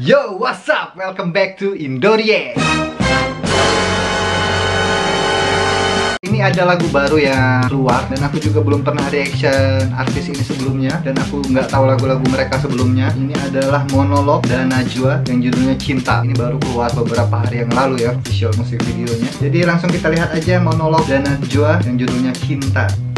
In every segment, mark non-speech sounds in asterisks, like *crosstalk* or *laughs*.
Yo, what's up? Welcome back to Indorie. Ini ada lagu baru yang keluar dan aku juga belum pernah reaction artis ini sebelumnya dan aku nggak tahu lagu-lagu mereka sebelumnya. Ini adalah monolog dan Najwa yang judulnya Cinta. Ini baru keluar beberapa hari yang lalu ya visual musik videonya. Jadi langsung kita lihat aja monolog dan Najwa yang judulnya Cinta.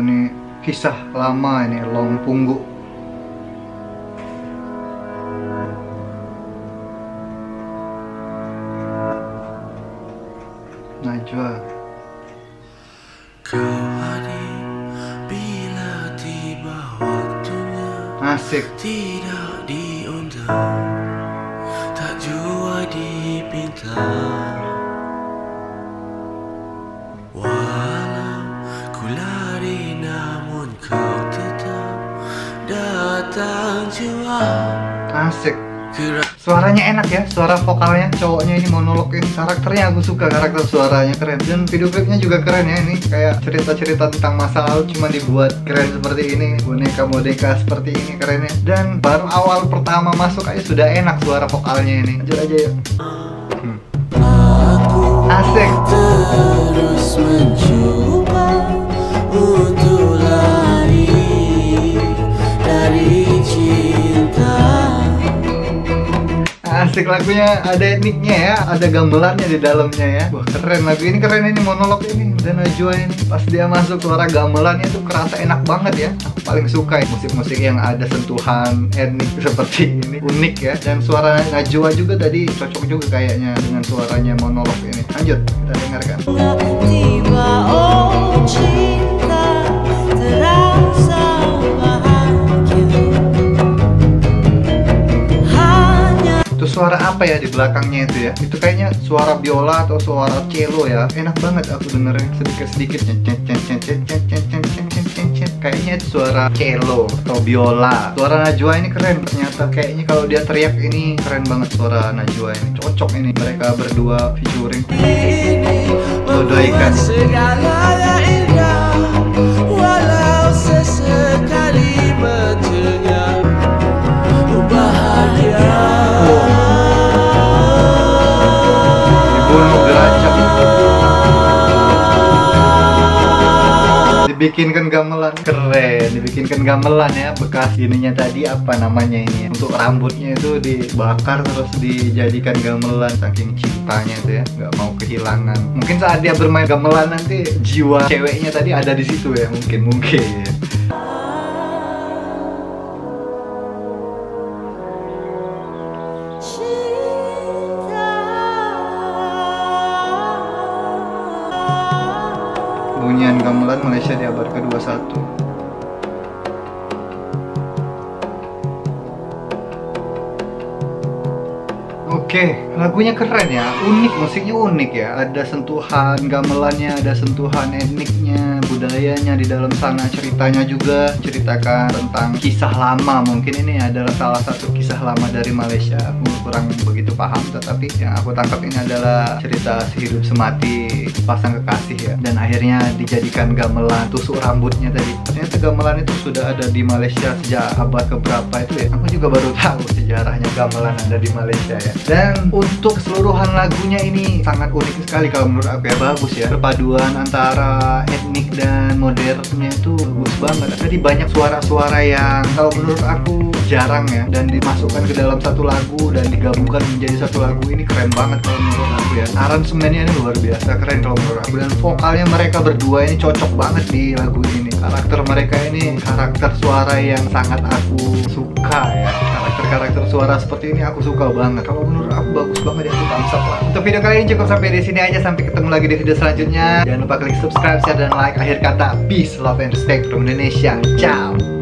Ini kisah lama ini Long Punggu. Najwa. Kau hadir bila tiba waktunya Asik. Tidak diundang Tak jua dipinta Asik. Suaranya enak ya, suara vokalnya cowoknya ini monolog ini karakternya aku suka karakter suaranya keren. Dan video klipnya juga keren ya ini kayak cerita-cerita tentang masa lalu cuma dibuat keren seperti ini boneka-boneka seperti ini kerennya dan baru awal pertama masuk aja sudah enak suara vokalnya ini. Lanjut aja yuk. Hmm. asik. Terus mencoba asik lagunya ada etniknya ya ada gamelannya di dalamnya ya. Wah keren lagu ini keren ini monolog ini. Dan Najwa pas dia masuk suara gamelannya tuh kerasa enak banget ya. Aku paling suka ya musik-musik yang ada sentuhan etnik *laughs* seperti ini. Unik ya. Dan suara Najwa juga tadi cocok juga kayaknya dengan suaranya monolog ini. Lanjut kita dengarkan suara apa ya di belakangnya itu ya itu kayaknya suara biola atau suara cello ya enak banget aku dengerin sedikit sedikit kayaknya itu suara cello atau biola suara Najwa ini keren ternyata kayaknya kalau dia teriak ini keren banget suara Najwa ini cocok ini mereka berdua featuring Ini Dodaikan. Dibikinkan gamelan. Keren dibikinkan gamelan ya bekas ininya tadi apa namanya ini ya? untuk rambutnya itu dibakar terus dijadikan gamelan saking cintanya itu ya. Nggak mau kehilangan. Mungkin saat dia bermain gamelan nanti jiwa ceweknya tadi ada di situ ya mungkin mungkin bunyian gamelan Malaysia di abad ke-21 Oke, lagunya keren ya, unik, musiknya unik ya. Ada sentuhan gamelannya, ada sentuhan etniknya, budayanya di dalam sana. Ceritanya juga ceritakan tentang kisah lama. Mungkin ini adalah salah satu kisah lama dari Malaysia. Aku kurang begitu paham, tetapi yang aku tangkap ini adalah cerita sehidup semati pasang kekasih ya. Dan akhirnya dijadikan gamelan, tusuk rambutnya tadi. Ternyata gamelan itu sudah ada di Malaysia sejak abad keberapa itu ya. Aku juga baru tahu sejarahnya gamelan ada di Malaysia ya. Dan untuk keseluruhan lagunya ini sangat unik sekali kalau menurut aku ya bagus ya. Perpaduan antara etnik dan modernnya itu bagus banget. Tadi banyak suara-suara yang kalau menurut aku jarang ya dan dimasukkan ke dalam satu lagu dan digabungkan menjadi satu lagu ini keren banget kalau menurut aku ya. Aransemennya ini luar biasa keren kalau menurut aku dan vokalnya mereka berdua ini cocok banget di lagu ini. Karakter mereka ini karakter suara yang sangat aku suka ya. Karakter-karakter suara seperti ini aku suka banget. Kalau menurut aku bagus banget ya, aku thumbs up lah. Untuk video kali ini cukup sampai di sini aja. Sampai ketemu lagi di video selanjutnya. Jangan lupa klik subscribe, share, dan like. Akhir kata, peace, love, and respect from Indonesia. Ciao.